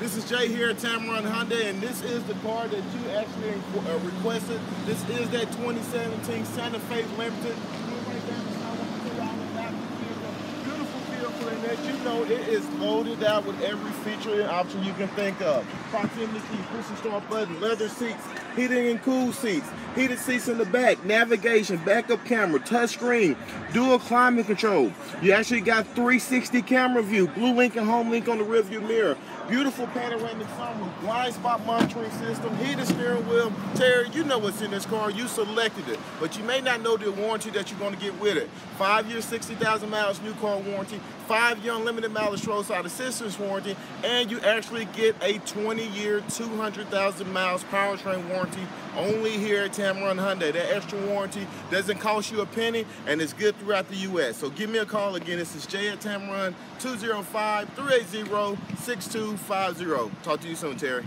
This is Jay here at Tameron Hyundai, and this is the car that you actually uh, requested. This is that 2017 Santa Fe Limited. Beautiful vehicle, as you know, it is loaded out with every feature and option you can think of. Proximity key, push and start button, leather seats, heated and cool seats, heated seats in the back, navigation, backup camera, touch screen, dual climate control. You actually got 360 camera view, blue link and home link on the rearview mirror. Beautiful panoramic sunroof, blind spot monitoring system, heated steering wheel. Teri, you know what's in this car. You selected it, but you may not know the warranty that you're going to get with it. Five years, 60,000 miles, new car warranty. Five year unlimited mileage roadside assistance warranty, and you actually get a 20 year, 200,000 miles powertrain warranty only here at Tameron Hyundai. That extra warranty doesn't cost you a penny, and it's good throughout the U.S. So give me a call again. This is Jay at Tameron, 205 380 6250. Talk to you soon, Teri.